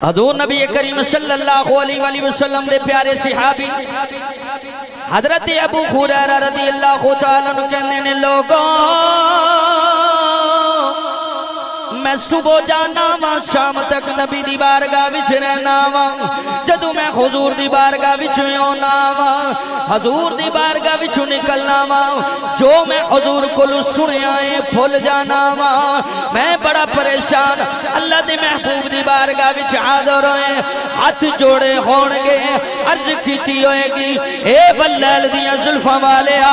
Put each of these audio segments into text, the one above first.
हजूर नबी करीम सल्लल्लाहु अलैहि वसल्लम दे प्यारे सिहाबी, हज़रत अबू हुरैरा रदी अल्लाह तआला नु कहंदे ने, लोगों, मैं सुबह जाना वा, शाम तक नबी दी बारगाह विच रहना वा। जदों मैं हुजूर दी बारगाह विच आना वा, हजूर दी बारगाह विचों निकलना वा। जो मैं हजूर को सुनिया है भुल जाना वा। मैं बड़ा परेशान। अल्लाह दे महबूब दी बारगाह विच हाजिर होए, हाथ जोड़े होणगे, अर्ज़ कीती होएगी, ए बल्लल दियाँ जुल्फां वालिया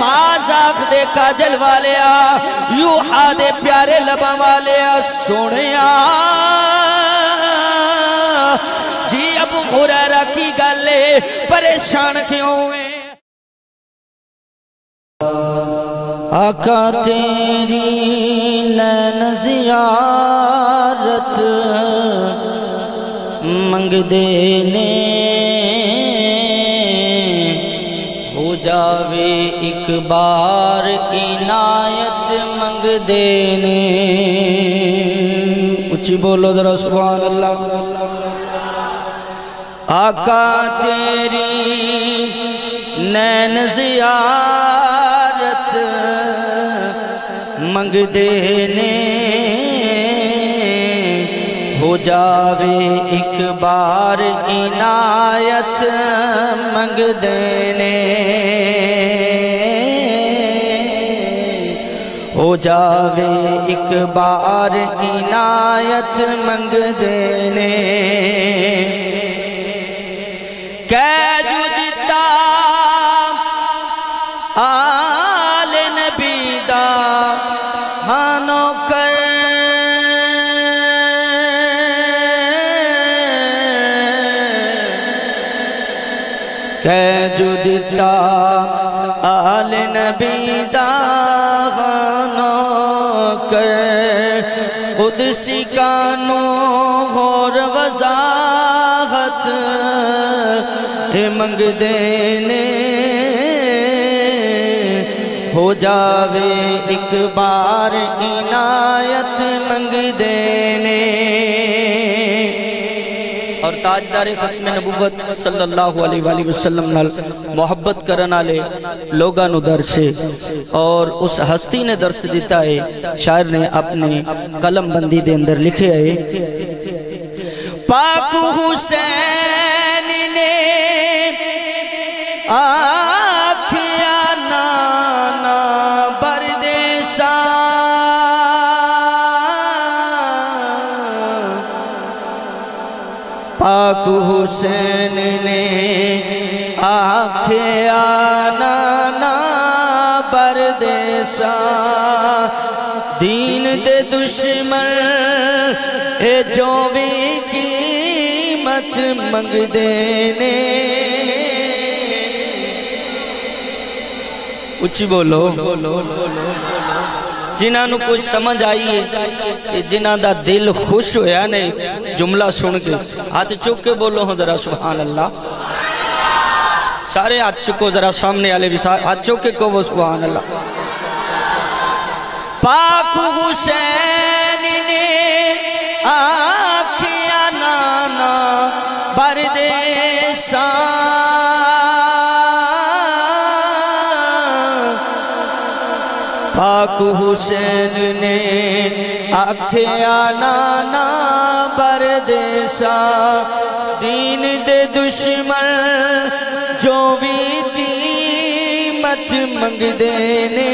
माजाक दे काजल वालिया यूहा दे प्यारे लबा वालिया सोने जी, अब हुरैरा की गल परेशान क्यों है आका तेरी नैन जियारत मंगदे ने हो जावे एक बार इनायत मंगदे ने उची बोलो जरा सुभान अल्लाह आका तेरी नैन जियारत मंगदे ने हो जावे एक बार इनायत मंगदे ने हो जावे एक बार इनायत मंगदे ने सिकानो और वजाहत मंग देने। हो जावे एक बार ताजदार खत्म नबूवत सल्लल्लाहु अलैहि वसल्लम नाल मोहब्बत करन वाले लोगों नु दर्श। और उस हस्ती ने दर्श दिता है, शायर ने अपने कलम बंदी दे अंदर लिखे है। पाक हुसैन ने आखिया पाक हुसैन ने आखे आना ना परदेसा दीन दे दुश्मन ए जो भी कीमत मंग देने उची बोलो, बोलो, बोलो, बोलो। जिन्होंने कुछ समझ आई है कि जिन्हों का दिल खुश होया ने, जुमला सुन के हाथ चुक के बोलो हाँ जरा सुबहान अल्लाह सारे हाथ चुको, जरा सामने वाले भी हाथ चुके कहो सुबहान अल्लाह पाक हुसैन पाक हुसैन ने आखिया नाना परदेसा दीन दे दुश्मन जो भी कीमत मंगदे ने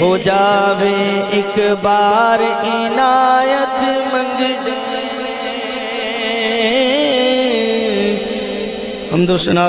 हो जावे एक बार इनायत मंगदे हम दो सुना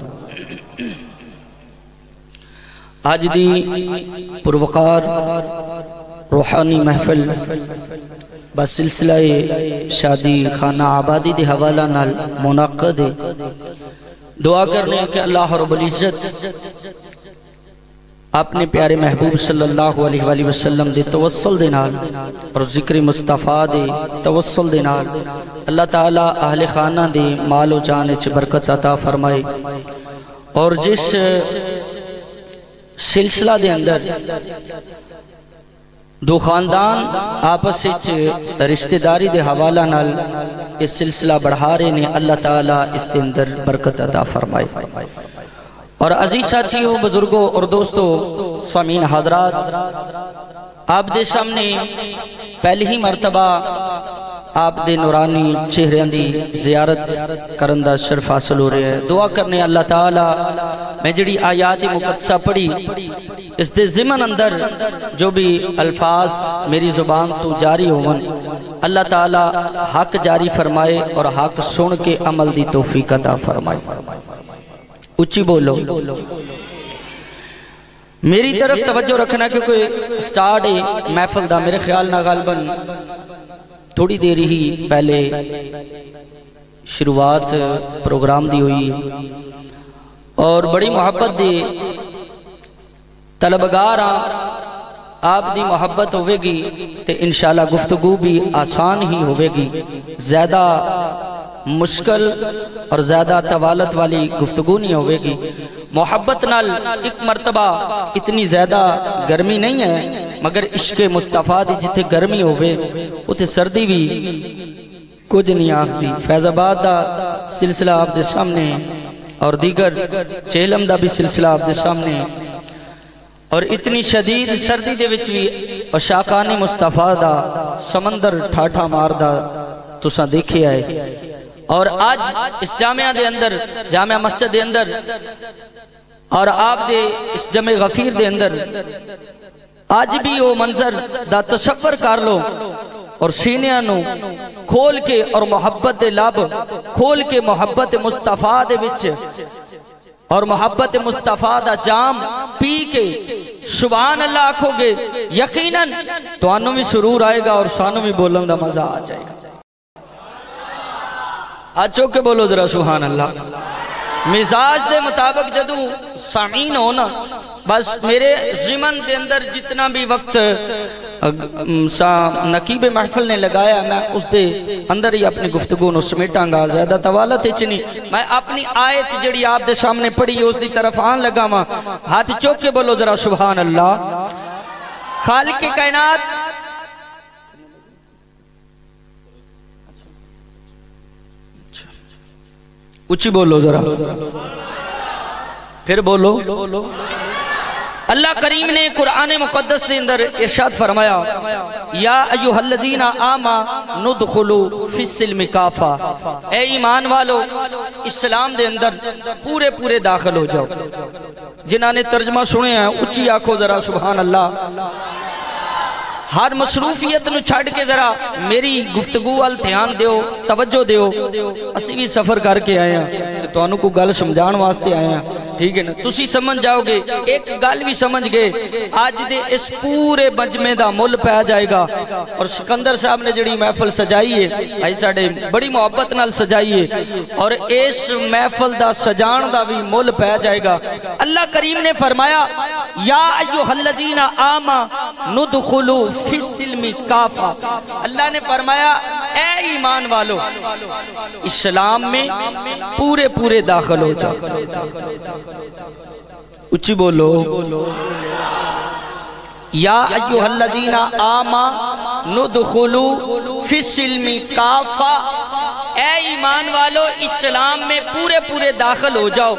अज दी पुरवकार रूहानी महफिल बस सिलसिला शादी खाना आबादी के हवाला नाल मुनद दुआ करने के अल्लाह इज़्ज़त अपने प्यारे महबूब सल्लल्लाहु अलैहि वसल्लम दे तवसल दे नाल और ज़िक्र मुस्तफ़ा दे तवसल दे नाल अल्लाह ताला अहले खाना दे मालो जान बरकत अता फरमाए। और जिस सिलसिला दे अंदर। दो खानदान आपस रिश्तेदारी के हवाला नाल इस सिलसिला बढ़ा रहे ने, अल्लाह ताला इस दे अंदर बरकत अता फरमाए। और अज़ीज़ साथियों बुज़ुर्गों और दोस्तों स्वामीन हजरात आप दे सामने पहली ही मरतबा आप दे नूरानी चेहरिया की जियारत करने का शर्फ हासिल हो रहा है दुआ करने अल्लाह ताला मैं जी आयात मुकदसा पढ़ी इस दे जिमन अंदर जो भी अल्फाज मेरी ज़ुबान तो जारी होवन अल्लाह ताला हक जारी फरमाए और हक सुन के अमल की तोहफी अता फरमाए उच्ची बोलो मेरी तरफ़ तवज्जो रखना क्योंकि स्टार्ट है महफल का मेरे ख्याल ना गालबन थोड़ी देर ही पहले शुरुआत प्रोग्राम दी हुई। और बड़ी मोहब्बत दे। तलबगार आप दी मोहब्बत होगी तो इनशाला गुफ्तगु भी आसान ही होगी ज़्यादा मुश्किल और ज़्यादा तवालत वाली गुफ्तगु नहीं होगी मोहब्बत नाल एक मरतबा इतनी ज़्यादा गर्मी नहीं है मगर इश्क मुस्तफ़ा की जिथे गर्मी उथे सर्दी भी कुछ नहीं आखती फैजाबाद का सिलसिला आपके सामने, और दीगर चेलम का भी सिलसिला आपके सामने। और इतनी शदीद सर्दी के शाकानी मुस्तफ़ा का समंदर ठाठा मारदा तुसा देखे है। और आज इस जामिया दे अंदर, जामिया मस्जिद दे अंदर, और आप दे इस जमे गफीर के अंदर आज भी वो मंजर दा तसफर कर लो और सीनिया खोल के और मोहब्बत लब, खोल के मोहब्बत मुस्तफ़ा दे और मोहब्बत मुस्तफ़ा दा जाम पी के सुबहान अल्लाह आखोगे, यकीनन तो भी सुरूर आएगा और सानू भी बोलने का मज़ा आ जाएगा। आज चौक के बोलो जरा सुहान अल्लाह मिजाज के मुताबिक जदू सामीन हो ना बस मेरे जिमन के अंदर जितना भी वक्त नकीब महफिल ने लगाया, मैं उसके अंदर ही अपनी गुफ्तगु समेटांगा। ज़्यादा तवालत नहीं। मैं अपनी आयत जी आपके सामने पढ़ी उसकी तरफ़ आन लगा वा। हाथ चौक के बोलो जरा सुबहान अल्लाह खाल के कायनात। उची बोलो जरा। फिर बोलो बोलो। अल्लाह करीम ने कुरान मुकदस के अंदर इर्शाद फरमाया, या आमा नुदखुलु फिस्सिल्म काफा ए ईमान वालो, इस्लाम दे अंदर पूरे पूरे दाखिल हो जाओ। जिन्होंने तर्जमा सुने उच्ची आखो जरा सुबहान अल्लाह। हर मसरूफियत छड़ के जरा मेरी गुफ्तगु वाल ध्यान दो तवज्जो दो असि भी सफ़र करके आए हैं तो कोई गल समझा वास्ते आए हैं ठीक है ना? तुम समझ जाओगे, एक गल भी समझ गए अज दे इस पूरे बजमे का मुल पै जाएगा। और सिकंदर साहब ने जी महफल सजाई है, भाई साढ़े बड़ी मुहब्बत न सजाई है। और इस महफल का सजाण का भी मुल पै जाएगा। अल्लाह करीम ने फरमाया, या आमा नुदखुलू काफा अल्लाह ने फरमाया, ए ईमान वालो, इस्लाम में पूरे पूरे दाखिल हो जाओ उच्ची बोलो। या आमा नुदखुलू फिसिल्मी काफा ए ईमान वालो, इस्लाम में पूरे पूरे दाखिल हो जाओ।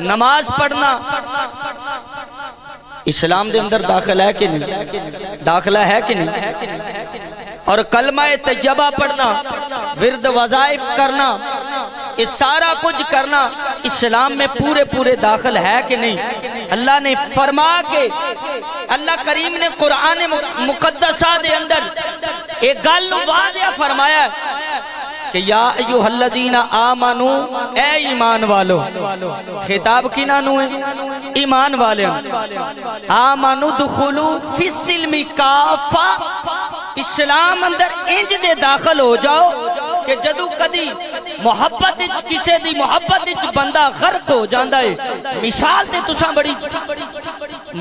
नमाज़ पढ़ना इस्लाम के अंदर दाखिला है कि नहीं? दाखिला है कि नहीं? और कलमा तजबा पढ़ना, विरद वजाइफ करना, ये सारा कुछ करना इस्लाम में पूरे पूरे दाखिल है कि नहीं? अल्लाह ने फरमा के, अल्लाह करीम ने कुरान मुकदसा दे अंदर एक गल वादिया फरमाया कि या यो हल्लजीना आमानू ए ईमान वालो, खिताब की नानू है? ईमान वाले आमानू दुखुलू फिसिल्मी काफा, इस्लाम अंदर इंज दे दाखिल हो जाओ कि जदू कदी मोहब्बत बंदा गर्क हो जाता है। मिसाल ते तुसा बड़ी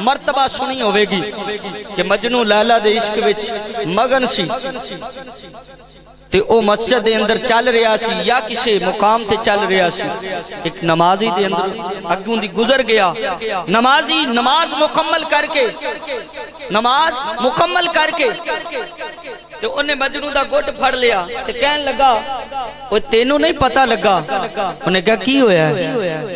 मर्तबा सुनी होगी कि मजनू लाला दे इश्क विच मगन सी। ते ओ मस्जिद अंदर चल रहा सी, या किसी मुकाम ते चल रहा सी। एक नमाजी दे अंदर अगू दी गुजर गया। नमाजी, नमाज़ मुकम्मल करके, नमाज़ मुकम्मल करके मजनू दा गुट फड़ लिया ते कहन लगा तेनू नहीं पता लगा? उन्हें कहा, की होया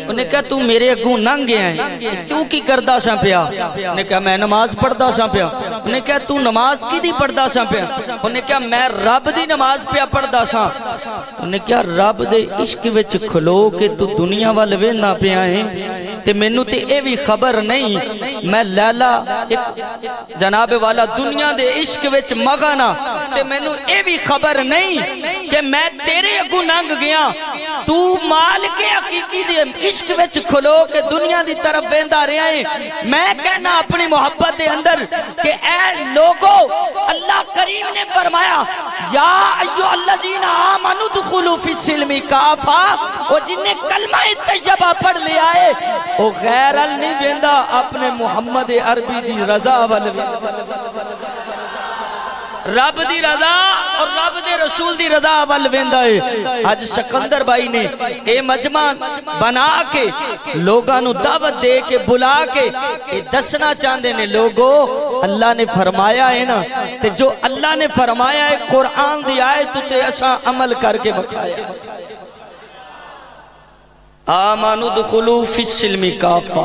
उन्हें कहा, तू मेरे अगू है। तू की करदा सा पिया? उन्हें कहा, मैं नमाज़ पढ़दा सा पिया। उन्हें कहा, तू नमाज़ की दी पढ़दा सा पिया? उन्हें कहा, मैं रब दी नमाज़ पिया पढ़दा सा। उन्हें कहा, रब दे इश्क खलो के तू दुनिया वाल वेंदा पिया है ते मेनू ते ए भी खबर नहीं मैं लैला जनाबे वाला दुनिया दे इश्क मगना मेनू ए भी खबर नहीं कि मैं तेरे अगू लंघ गया। तू माल के हकीकी दे इश्क विच खलो के दुनिया दी तरफ़ वेंदा रहा है मैं कहना अपनी मोहब्बत दे अंदर कि ए लोगो, अल्लाह करीम ने फरमाया, या अय्यो अल्लजीना आमनु दुखुलू फिस्सिल्मी काफा ओ जिन्ने कलमा तैयबा पढ़ लिया है ओ गैरल नहीं वेंदा अपने मोहम्मद अरबी दी रजा वाल रब दी रजा और रब दे रसूल दी रजा वल वेंदा है। आज सिकंदर भाई ने ए मजमा बना के, लोगां दावत दे के, बुला के दसना चाहते ने, लोगो, अल्लाह ने फरमाया है ना, ते जो अल्लाह ने फरमाया है, कुरान दी आयत ते असा अमल करके बखाया आमानुदखुलू फिस्सिल्मी काफा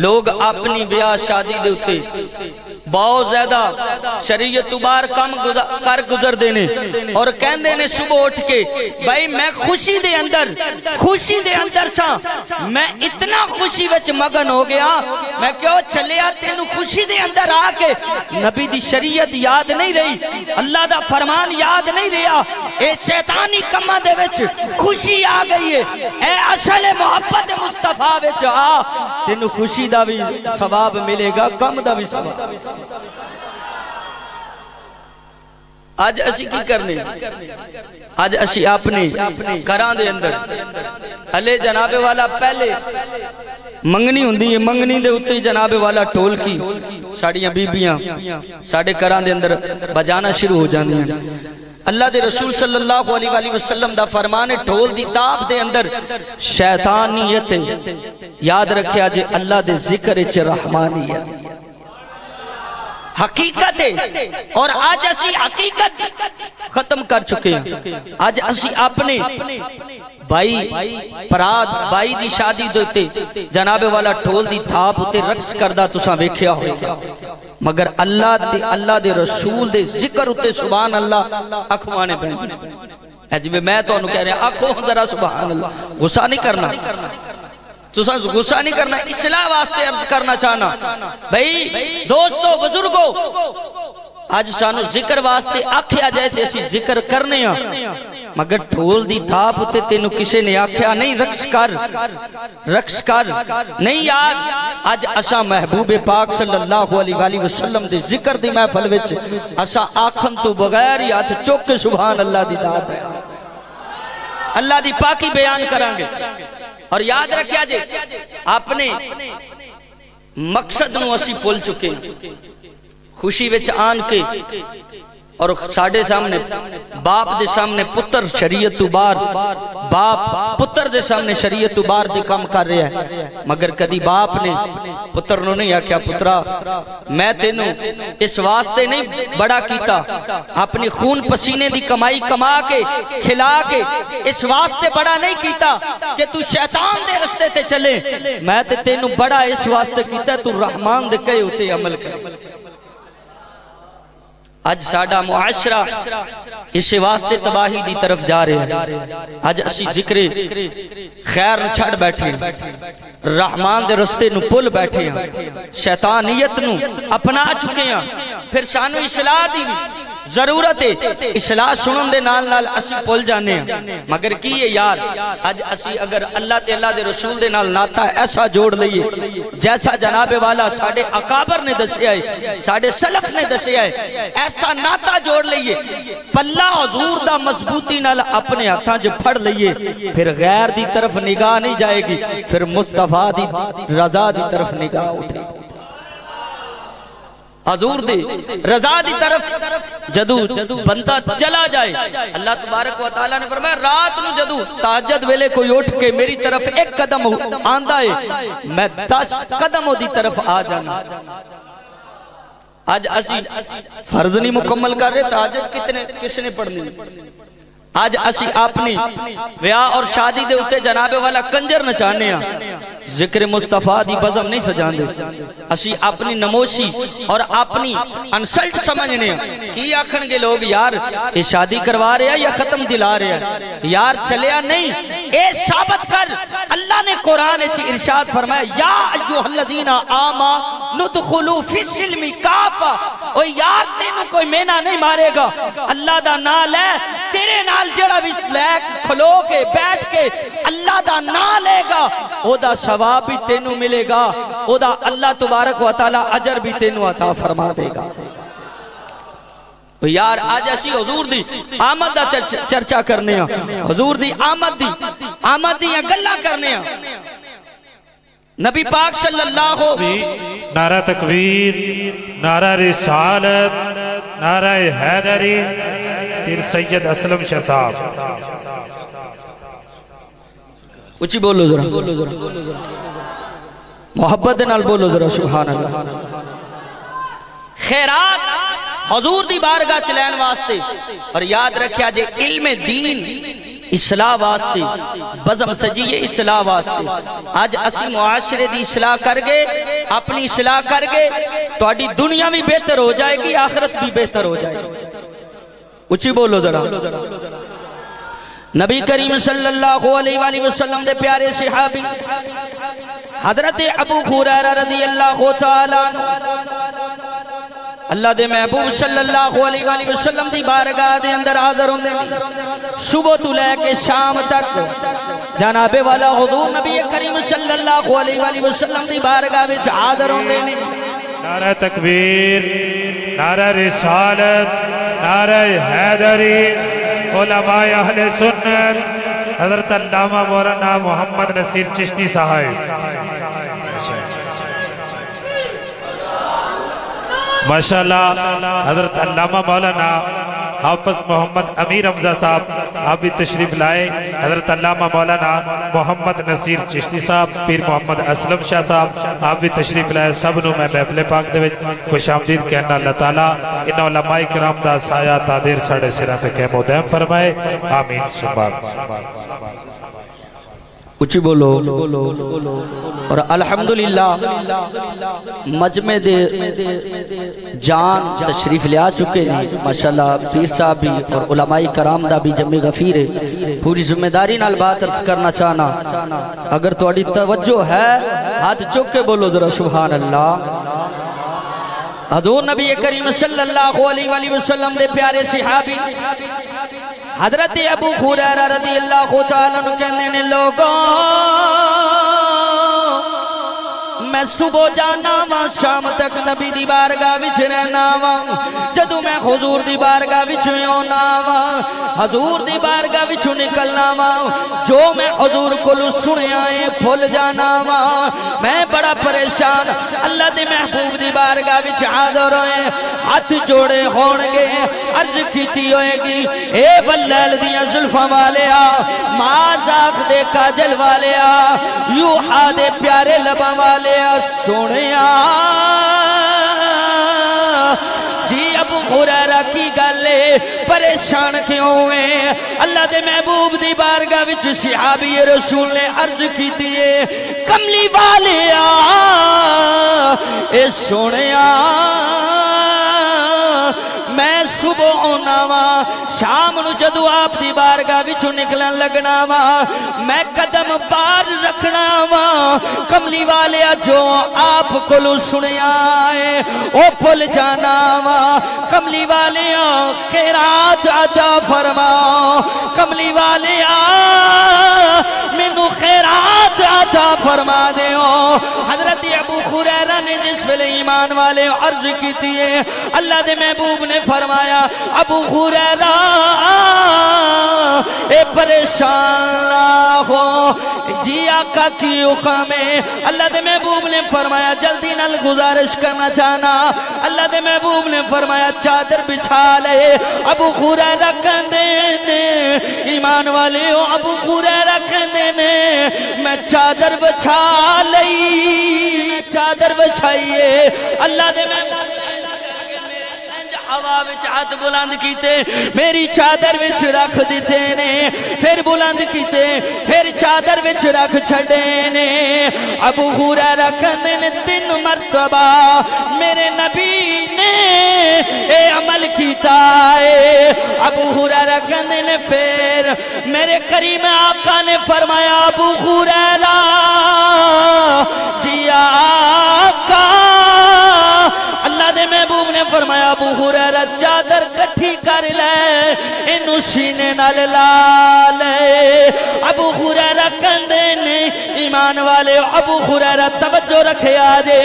लोग अपनी ब्याह शादी दे उत्ते बहुत ज़्यादा शरीय तुबार कम कर गुजर देने और कहते ने सुबह उठ के, भाई, मैं खुशी दे अंदर, खुशी दे अंदर सा मैं इतना खुशी विच मगन हो गया। मैं क्यों चलिया? तेन खुशी दे अंदर आके। नबी दी शरीयत याद नहीं रही। अल्लाह दा फरमान याद नहीं रहा। शैतानी कमा दे खुशी आ गई है। असल मोहब्बत मुस्तफ़ा तेन खुशी का भी सवाब मिलेगा, कम का भी सवाब। अज असी की करने? अज असी अपने घर अंदर। हले जनाबे वाला पहले मंगनी होंगी है, मंगनी दे जनाबे वाला टोल की साड़ियाँ बीबियाँ साढ़े घर अंदर बजाना शुरू हो जाए अल्लाह दे रसूल सल्लल्लाहु अलैहि वसल्लम दा फरमान है, ढोल दी ताप दे अंदर शैतानियत याद रखिया जे अल्लाह दे ज़िक्र च रहमानियत। हकीकत है, और आज असी हकीकत खत्म कर चुके हैं। आज असी अपने भाई परात भाई दी शादी दोते जनाबे वाला ढोल दी थाप उते रक्स करदा तुसा वेखिया होगा मगर अल्लाह ते अल्लाह दे रसूल दे ज़िक्र उत्ते सुभान अल्लाह अखवाने पैंदे है जिवें मैं ਤੁਹਾਨੂੰ कह रहा ਆਖੋ जरा ਸੁਭਾਨ अल्लाह गुस्सा नहीं करना। तुसा गुस्सा नहीं करना, इसलाह वास्ते अर्ज़ करना चाहना। भाई, दोस्तों, बुजुर्गो ਅੱਜ सानू ज़िक्र वास्ते आख्या जाए तो ਅਸੀਂ ज़िक्र करने मगर ढोल की थाप उ तेन किसी ने आख्या, नहीं रक्स कर रक्स कर। नहीं यार अज असा महबूबे पाक सल्लल्लाहु अलैहि ज़िक्र दी महफल विच असा आखन तो बगैर ही हथ चुक सुबह अल्लाह की दात है अल्लाह की पाकी बयान करा और याद रखिया जे अपने मकसद नु असी भूल चुके हैं। खुशी विच आन के और साडे सामने बाप दे सामने पुत्र शरीयत तो बाहर बाप पुत्र दे सामने शरीयत तो बाहर दे काम कर रहा है। मगर कदी बाप ने पुत्र नु नहीं आख्या, पुत्रा, मैं तेनु इस वास्ते नहीं बड़ा कीता। अपनी खून पसीने दी कमाई कमा के, खिला के इस वास्ते बड़ा नहीं कीता कि तू शैतान दे रस्ते ते चले। मैं ते तेनु बड़ा इस वास्ते कीता, तू रहमान दे कहे उते अमल कर। अज साडा मुआशरा इस वास्ते तबाही की तरफ़ जा रहे अज असी ज़िक्र खैर छड़ बैठे रहमान के रस्ते भुल बैठे शैतानियत अपना चुके हैं। फिर सानू इसलाह ज़रूरत है। इसलाह सुनन दे नाल नाल असि भुल जाने मगर की है यार अज असि अगर अल्लाह अल्लाह दे रसूल दे नाल नाता ऐसा जोड़ लईए, जैसा जनाबे वाला साडे अकाबर ने दसिया है, साडे सलफ ने दसिया है, ऐसा नाता जोड़ लईए। पल्ला हजूर दा मजबूती नाल अपने हाथां च फड़ लईए, फिर गैर दी तरफ़ निगाह नहीं जाएगी, फिर मुस्तफ़ा दी रजा दी तरफ़ निगाह उठेगी। हजूर दे, रजा दी तरफ़, जदू बंदा चला जाए। अल्लाह तबारक व तआला ने फरमाया, रात नु जदू ताजद वेले कोई उठ के मेरी तरफ़ एक कदम आंदा है, मैं दस कदम ओदी तरफ़ आ जाना। आज असी फ़र्ज़ नहीं मुकम्मल कर रहे, ताजद कितने किसने पढ़नी? आज असी अपनी ब्याह और शादी के उत्ते जनाबे वाला कंजर नचाने ज़िक्र मुस्तफ़ा दी बजम नहीं सजाते असी अपनी नमोशी और अपनी अनसल्ट समझने की आखन के लोग, यार, ये शादी करवा रहे या खत्म दिला रहे यार, चलिया नहीं। ए, साबित कर। अल्लाह ने कुरान इरशाद फरमाया, या अय्युहल्लजीना आमा नुदखुलू फिस्सिल्मी काफा। ओ यार, तेनू कोई मेना नहीं मारेगा। अल्लाह दा नाम ले तेरे नाल जेड़ा भी लैक खलो के, बैठ के अल्लाह दा नाम लेगा, ओदा सवाब भी तेनू मिलेगा, ओदा अल्लाह तबारक व तआला अजर भी तेनू अता फरमा देगा। यार, आज असी हजूर दी आमद दा चर्चा करने हजूर दी आमद दी आमद दी गल्ला करने नबी पाक सल्लल्लाहु नारा तकबीर नारा रिसालत। नारा हैदरी फिर सैयद असलम शाह साहब। उची बोलो जरा। मोहब्बत नाल बोलो जरा सुभान अल्लाह खैरात हजूर दी बारगाह च लेन वास्ते। और याद रखिया जे इल्म दीन इसलाह वास्ते, बजम सजीए इसलाह वास्ते। अज असी मुआशरे की इसलाह कर गए अपनी इसलाह कर गए थोड़ी दुनिया भी बेहतर हो जाएगी, आखरत भी बेहतर हो जाएगी। उची बोलो जरा। नबी करीम सल्लल्लाहु अलैहि वसल्लम दे प्यारे सहाबी, हज़रत अबू हुरैरा रज़ी अल्लाह तआला अल्लाह दे महबूब सल्लल्लाहु अलैहि वसल्लम दी बारगाह दे अंदर हाजिर ने। सुबह तो लेके शाम तक जनाबे वाला हुजूर नबी करीम सल्लल्लाहु अलैहि वसल्लम दी बारगाह विच हाजिर ने। नारा तकबीर, नारा रिसालत, नारा हैदरी अहले सुन्नत, हज़रत अल्लामा मौलाना मोहम्मद नसीर चिश्ती साहब। माशाल्लाह, हज़रत अल्लामा मौलाना हाफिज मोहम्मद अमीर हमजा साहब, आप भी तशरीफ़ लाए। हज़रत अल्लामा मौलाना मोहम्मद नसीर चिश्ती साहब, पीर मोहम्मद असलम शाह साहब, आप भी तशरीफ़ लाए। सब पाक दे विच खुशामदीद कहना अल्लाह ताला, इन उलमाए किराम दा साया तादेर साडे सिरां ते कहमो दम फरमाए, आमीन, सुभान। उची बोलो। और अल्हम्दुलिल्लाह, मजमे दे जान तशरीफ़ ले आ चुके हैं। माशाल्लाह, पीर साहब भी और उलमाई कराम दा भी जमे गफीर है। पूरी ज़िम्मेदारी नाल बात अर्ज़ करना चाहना। अगर थोड़ी तवज्जो है, हाथ चुक के बोलो जरा सुभान अल्लाह हजूर नबी करीम सल्लल्लाहु अलैहि वसल्लम दे प्यारे सहाबी हज़रत अबू हुरैरा रज़ी अल्लाह कहंदे ने लोगों मैं सुबह जाना वा शाम तक नबी दी बारगाह विच रहना वा। हुजूर दी बारगाह आना वा हुजूर दी बारगाह निकलना वा जो मैं हजूर को सुनया है भूल जाना वा मैं बड़ा परेशान, अल्लाह दे महबूब दी बारगाह हाजिर होए हाथ जोड़े होणगे, अर्ज़ कीती होएगी। ए बल्लैल दियाँ जुल्फां वालिया माजाक दे काजल वालिया यूहा दे प्यारे लबा वाले सोने जी अब हुरैरा की गल परेशान क्यों है? अल्लाह के महबूब दी बारगाह विच सिहाबी रसूल ने अर्ज़ की कमली वाले ए सोने मैं सुबह तो आना वा, शाम जो आप की बारगाह पिछू लगना वा, मैं कदम पार रखना वा। कमली वाले जो आप को सुनिया है ओ भुल जाना वा। कमली वाले खेरा जा फरमा कमली वाले मैनू खेरा निजात आता फरमा दे हज़रत अबू खुरैरा ने जिस वेले ईमान वाले अर्ज़ की थी, अल्लाह के महबूब ने फरमाया, अबू खुरैरा परेशान हो। जी आका की में अल्लाह के महबूब ने फरमाया, जल्दी नल गुजारिश करना चाहना। अल्लाह के महबूब ने फरमाया, चादर बिछा ले। अबू खुरैरा कहते ने, ईमान वाले हो, अबू खुरैरा कहते ने, मैं चादर बछा लई चादर बछाइए। अल्लाह दे मैं हवा बुलंद कीते, मेरी चादर विच रख दिते ने, फिर बुलंद कीते, फिर चादर विच रख छड़े ने। अबू हुरा रखंदे ने तीन मर्तबा, मेरे नबी ने ए अमल कीता है अबू हुरा रखंदे ने फिर मेरे करीम आका ने फरमाया, अबू हुरैरा जी फरमाया, अबू हुरैरा, चादर कट्ठी कर ले सीने नाल ला ले। अबू हुरैरा कहंदे ने, ईमान वाले, अबू हुरैरा, तवज्जो रखे आजे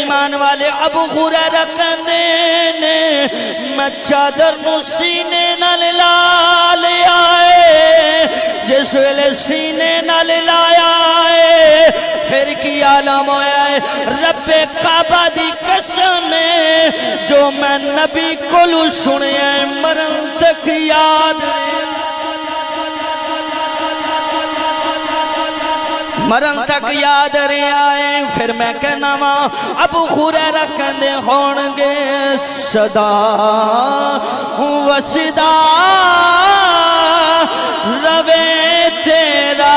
ईमान वाले, अबू हुरैरा कहंदे ने, मैं चादर नु सीने नाल ला ले आए जिस वेले सीने नाल लाया फिर की आलम होया है रब्बे काबा दी कसम जो मैं नबी कोलू सुनिया मरण तक याद मरण तक याद रहा है, फिर मैं कहना वा, अबू खुरैरा हो होणगे, सदा वसदा, रवे तेरा।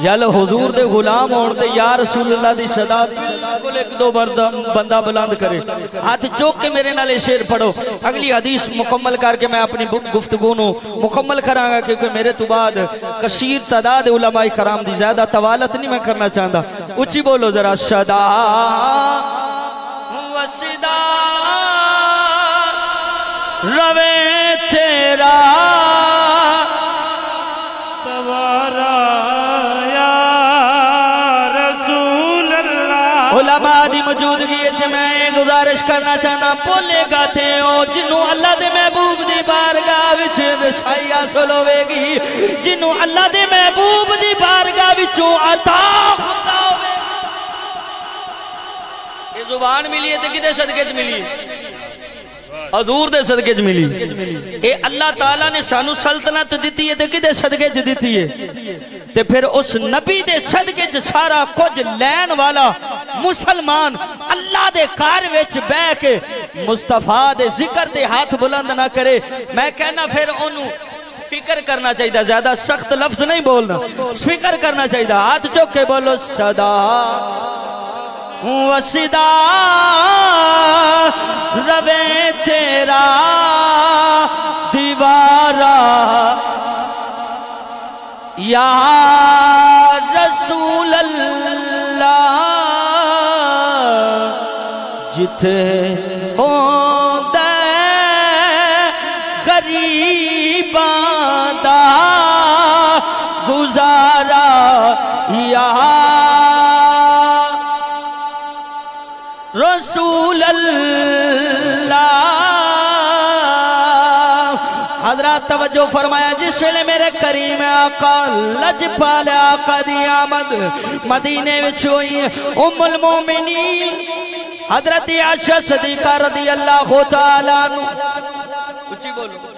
यल हुजूर दे गुलाम होने ते या रसूल दी सदा एक दो बंदा बंदा बुलंद करे हाथ चौक के मेरे नाल शेर पढ़ो अगली हदीस मुकम्मल करके मैं अपनी गुफ्तगू नु मुकम्मल करांगा क्योंकि मेरे तो बाद कशीर तादाद उलमाई कराम दी ज़्यादा तवालत नहीं मैं करना चाहता उची बोलो जरा सदा वसदा रवे तेरा गुजारिश भोलेगा हो जिन्हों अल्लाह के महबूब की बारगाह विछाइया सुलोवेगी जिन्हों अल्लाह के महबूब की बारगाह विचों अता ज़ुबान मिली है तो कितने सदके च मिली हजूर दे सदके च मिली। ए अल्लाह ताला ने सानू सल्तनत दी है किदे सदके च दी है। ते फिर उस नबी दे सदके च सारा कुछ लैन वाला मुसलमान अल्लाह दे घर बह के मुस्तफ़ा दे ज़िक्र दे हाथ बुलंद ना करे। मैं कहना फिर ओनू फ़िक्र करना चाहिए ज़्यादा सख्त लफ्ज नहीं बोलना। फ़िक्र करना चाहिए हाथ चुक के बोलो, सदा। वसदा रवे तेरा दीवारा। या रसूल अल्लाह जिथे होंदा गरीबां गुजारा या रसूल हज़रत तवज्जो फरमाया, जिस वेले मेरे करीम आका लज आका दी आमद मदीने विच हुई, उम्मुल मोमिनीन, हज़रत आयशा सदीका रदी अल्लाह तआला नु ऊँची बोलो।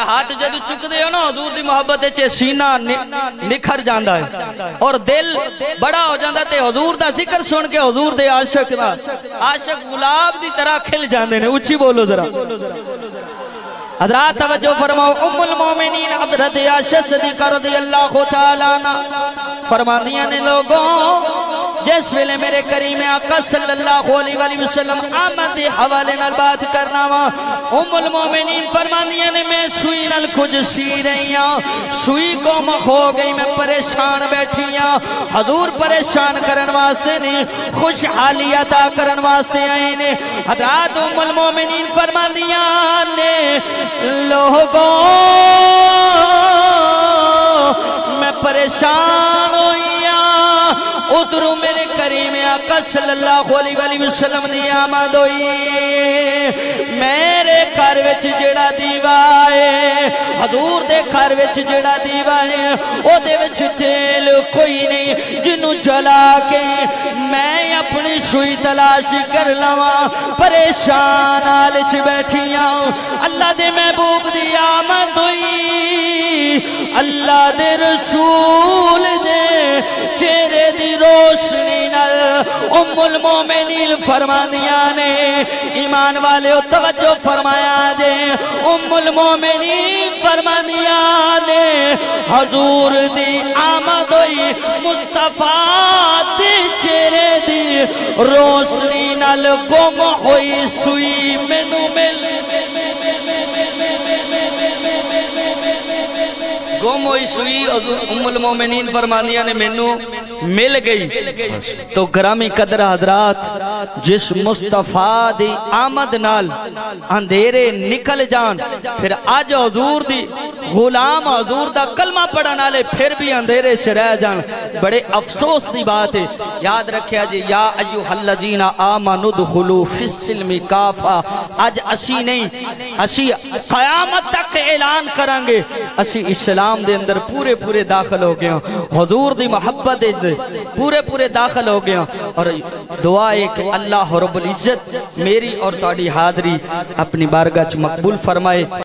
हाथ जद चुकते हो ना, हजूर की मोहब्बत सीना निखर जाता है। और दिल बड़ा हो जाता है हजूर का ज़िक्र सुन के हजूर के आशक आशक गुलाब की तरह खिल जाते हैं उच्ची बोलो जरा। फरमादियाँ ने लोगों जिस वेले मेरे करीम आका सल्लल्लाहु अलैहि वसल्लम आमद के हवाले नाल बात करना वा, उम्मुल मोमिनीन फरमांदियाँ ने, मैं सुई नाल कुछ सी रही हाँ, सुई गुम हो गई, मैं परेशान बैठी हाँ। हजूर परेशान करन वास्ते नहीं, खुशहाली अदा करन वास्ते आए ने। हज़रत उम्मुल मोमिनीन फरमांदियाँ ने, लोगों, मैं परेशान सल्लल्लाहु मेरे घर दीवा है, हजूर घर दीवा है तेल कोई नहीं, जिन्नु जला के मैं अपनी सुई तलाश कर लवा, परेशान हाल च बैठी हूँ अल्लाह दे महबूब दी आमद हुई। अल्लाह दे रसूल दे, चेहरे दी रोशनी नल उम्मुल मोमिनीन फरमादिया ने। ईमान वाले तवज्जो फरमाया जे, उम्मुल मोमिनीन फरमादिया ने। हजूर दी आमद हुई, मुस्तफ़ा दे चेहरे दी रोशनी नल गुम हुई, सुई मैनू मिल गुम हुई सुई उम्मुल मोमिनीन फरमानिया ने मैनू मिल गई। तो ग्रामी कदर हजरात, जिस मुस्तफ़ा दी आमद नाल अंधेरे निकल जान, फिर अज हजूर दी गुलाम हजूर दा कलमा पढ़न वाले फिर भी अंधेरे च रह जान। बड़े अफसोस की बात है। याद रखिया जी या अयु हल्लजीना आमानुदखुलू फिस्सिल्मी काफा। अज असी नहीं, असी कयामत तक ऐलान करांगे। असी इस्लाम दे अंदर पूरे पूरे दाखिल हो गए हजूर दी मोहब्बत पूरे पूरे दाखिल हो गया। और दुआ एक अल्लाह रब्बुल इज़्ज़त मेरी और हाजरी अपनी बारगाह च मकबूल फरमाए।